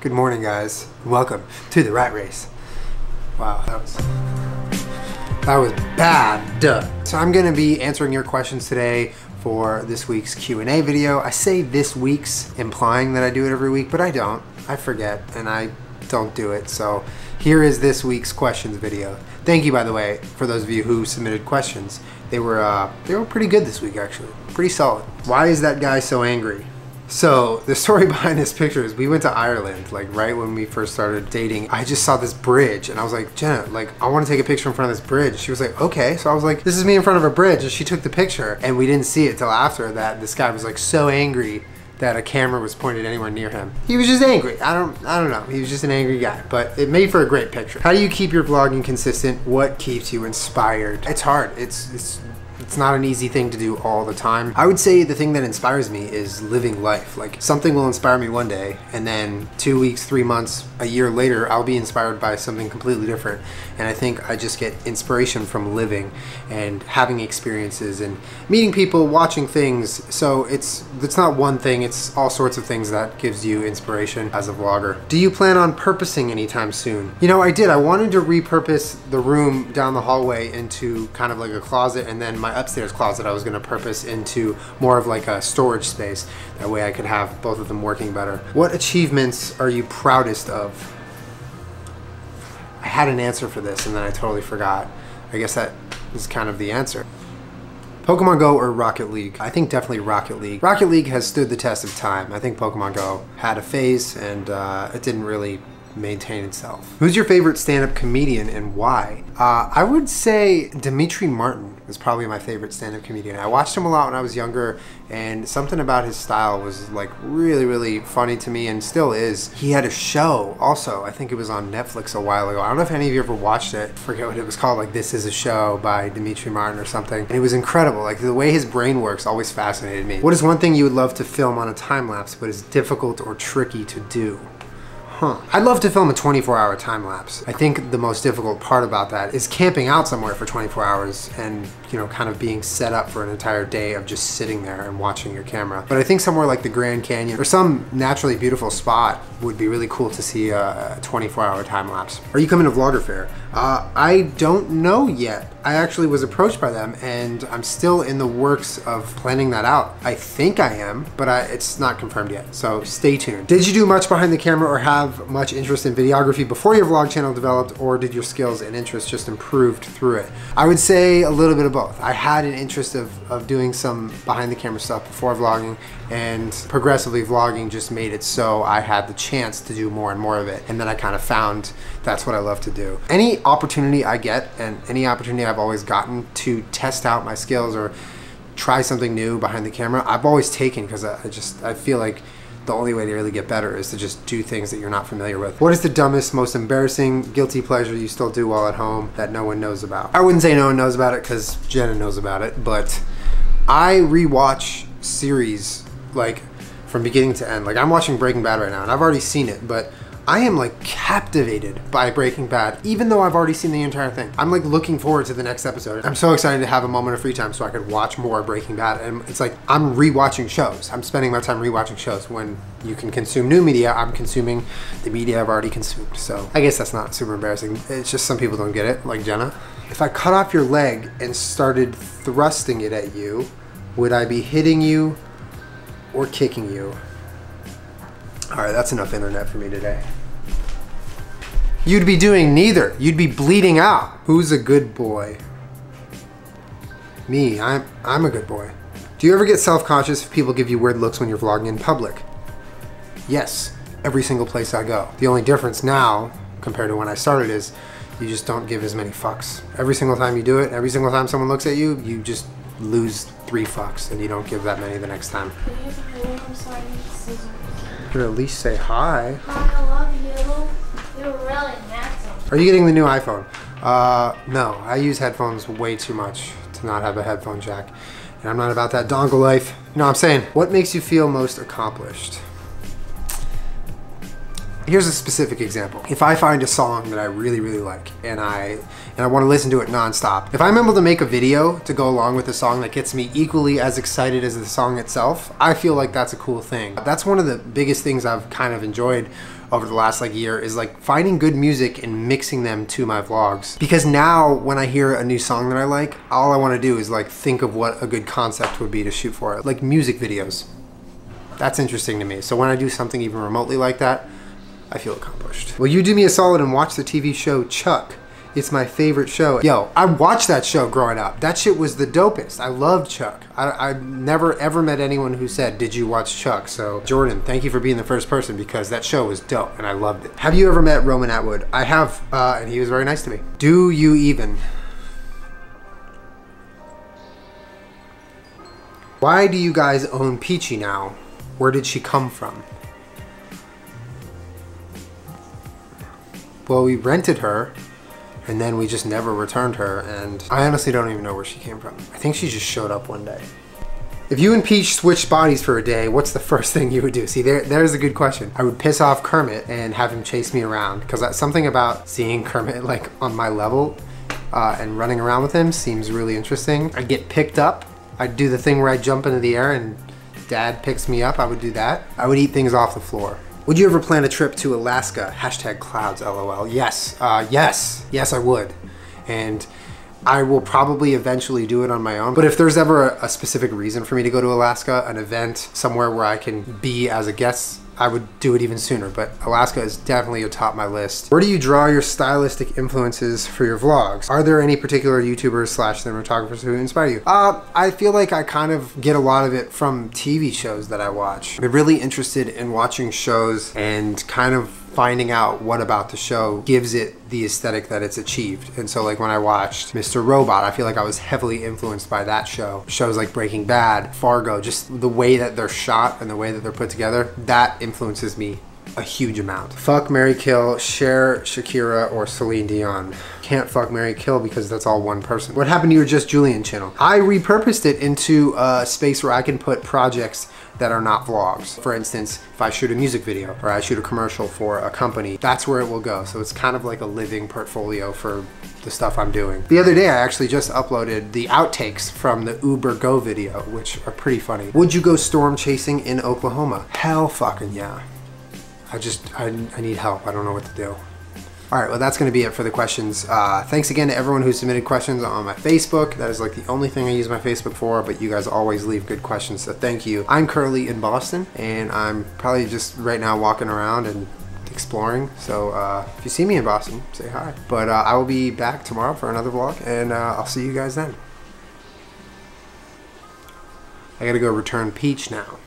Good morning, guys. Welcome to the Rat Race. Wow, that was that was bad. Duh. So I'm gonna be answering your questions today for this week's Q&A video. I say this week's, implying that I do it every week, but I don't. I forget, and I don't do it. So here is this week's questions video. Thank you, by the way, for those of you who submitted questions. They were uh, they were pretty good this week, actually. Pretty solid. Why is that guy so angry? So the story behind this picture is we went to Ireland, like right when we first started dating. I just saw this bridge and I was like, Jenna, like I want to take a picture in front of this bridge. She was like, okay. So I was like, this is me in front of a bridge. And she took the picture and we didn't see it till after that. This guy was like so angry that a camera was pointed anywhere near him. He was just angry. I don't I don't know. He was just an angry guy, but it made for a great picture. How do you keep your vlogging consistent? What keeps you inspired? It's hard. It's it's it's not an easy thing to do all the time. I would say the thing that inspires me is living life. Like something will inspire me one day and then 2 weeks, 3 months, a year later I'll be inspired by something completely different. And I think I just get inspiration from living and having experiences and meeting people, watching things. So it's it's not one thing, it's all sorts of things that gives you inspiration as a vlogger. Do you plan on purposing anytime soon? You know, I did. I wanted to repurpose the room down the hallway into kind of like a closet and then my upstairs closet I was going to purpose into more of like a storage space. That way I could have both of them working better. What achievements are you proudest of? I had an answer for this and then I totally forgot. I guess that is kind of the answer. Pokemon Go or Rocket League? I think definitely Rocket League. Rocket League has stood the test of time. I think Pokemon Go had a phase and uh, it didn't really maintain itself. Who's your favorite stand-up comedian and why? Uh, I would say Demetri Martin is probably my favorite stand-up comedian. I watched him a lot when I was younger and something about his style was like really, really funny to me and still is. He had a show also, I think it was on Netflix a while ago. I don't know if any of you ever watched it. I forget what it was called, like This Is a Show by Demetri Martin or something. And it was incredible. Like the way his brain works always fascinated me. What is one thing you would love to film on a time lapse but is difficult or tricky to do? Huh. I'd love to film a 24 hour time lapse. I think the most difficult part about that is camping out somewhere for 24 hours and, you know, kind of being set up for an entire day of just sitting there and watching your camera. But I think somewhere like the Grand Canyon or some naturally beautiful spot would be really cool to see a 24 hour time lapse. Are you coming to Vlogger Fair? Uh, I don't know yet. I actually was approached by them and I'm still in the works of planning that out. I think I am, but I, it's not confirmed yet, so stay tuned. Did you do much behind the camera or have much interest in videography before your vlog channel developed or did your skills and interests just improved through it? I would say a little bit of both. I had an interest of, of doing some behind the camera stuff before vlogging and progressively vlogging just made it so I had the chance to do more and more of it. And then I kind of found that's what I love to do. Any opportunity I get and any opportunity I've always gotten to test out my skills or try something new behind the camera, I've always taken because I just, I feel like the only way to really get better is to just do things that you're not familiar with. What is the dumbest, most embarrassing, guilty pleasure you still do while at home that no one knows about? I wouldn't say no one knows about it because Jenna knows about it, but I rewatch series like from beginning to end. Like I'm watching Breaking Bad right now and I've already seen it, but I am like captivated by Breaking Bad, even though I've already seen the entire thing. I'm like looking forward to the next episode. I'm so excited to have a moment of free time so I could watch more Breaking Bad. And it's like I'm rewatching shows. I'm spending my time rewatching shows. When you can consume new media, I'm consuming the media I've already consumed. So I guess that's not super embarrassing. It's just some people don't get it, like Jenna. If I cut off your leg and started thrusting it at you, would I be hitting you or kicking you? All right, that's enough internet for me today. You'd be doing neither. You'd be bleeding out. Who's a good boy? Me, I'm, I'm a good boy. Do you ever get self-conscious if people give you weird looks when you're vlogging in public? Yes, every single place I go. The only difference now, compared to when I started, is you just don't give as many fucks. Every single time you do it, every single time someone looks at you, you just lose three fucks and you don't give that many the next time. You could at least say hi. Hi, I love you. You're really handsome. Are you getting the new iPhone? Uh, no, I use headphones way too much to not have a headphone jack. And I'm not about that dongle life. You know what I'm saying? What makes you feel most accomplished? Here's a specific example. If I find a song that I really, really like and I and I want to listen to it nonstop, if I'm able to make a video to go along with the song that gets me equally as excited as the song itself, I feel like that's a cool thing. That's one of the biggest things I've kind of enjoyed over the last like year is like finding good music and mixing them to my vlogs. Because now when I hear a new song that I like, all I want to do is like think of what a good concept would be to shoot for it. Like music videos. That's interesting to me. So when I do something even remotely like that, I feel accomplished. Will you do me a solid and watch the TV show Chuck? It's my favorite show. Yo, I watched that show growing up. That shit was the dopest. I loved Chuck. I, have never ever met anyone who said, Did you watch Chuck? So, Jordan, thank you for being the first person because that show was dope and I loved it. Have you ever met Roman Atwood? I have, uh, and he was very nice to me. Do you even? Why do you guys own Peachy now? Where did she come from? Well, we rented her and then we just never returned her and I honestly don't even know where she came from. I think she just showed up one day. If you and Peach switched bodies for a day, what's the first thing you would do? See, there, there's a good question. I would piss off Kermit and have him chase me around because that's something about seeing Kermit like on my level uh, and running around with him seems really interesting. I'd get picked up. I'd do the thing where I jump into the air and dad picks me up. I would do that. I would eat things off the floor. Would you ever plan a trip to Alaska? Hashtag clouds, lol. Yes, uh, yes, yes, I would. And I will probably eventually do it on my own. But if there's ever a, a, specific reason for me to go to Alaska, an event, somewhere where I can be as a guest I would do it even sooner, but Alaska is definitely atop my list. Where do you draw your stylistic influences for your vlogs? Are there any particular YouTubers slash cinematographers who inspire you? Uh, I feel like I kind of get a lot of it from TV shows that I watch. I'm really interested in watching shows and kind of finding out what about the show gives it the aesthetic that it's achieved. And so like when I watched Mr. Robot, I feel like I was heavily influenced by that show. Shows like Breaking Bad, Fargo, just the way that they're shot and the way that they're put together, that influences me a huge amount. Fuck Mary Kill, Cher, Shakira, or Celine Dion. Can't fuck Mary Kill because that's all one person. What happened to your Just Julien channel? I repurposed it into a space where I can put projects that are not vlogs. For instance, if I shoot a music video or I shoot a commercial for a company, that's where it will go. So it's kind of like a living portfolio for the stuff I'm doing. The other day, I actually just uploaded the outtakes from the Uber Go video, which are pretty funny. Would you go storm chasing in Oklahoma? Hell fucking yeah. I just, I, I need help. I don't know what to do. All right, well, that's going to be it for the questions. Uh, thanks again to everyone who submitted questions on my Facebook. That is like the only thing I use my Facebook for, but you guys always leave good questions, so thank you. I'm currently in Boston, and I'm probably just right now walking around and exploring. So uh, if you see me in Boston, say hi. But uh, I will be back tomorrow for another vlog, and uh, I'll see you guys then. I gotta go return Peach now.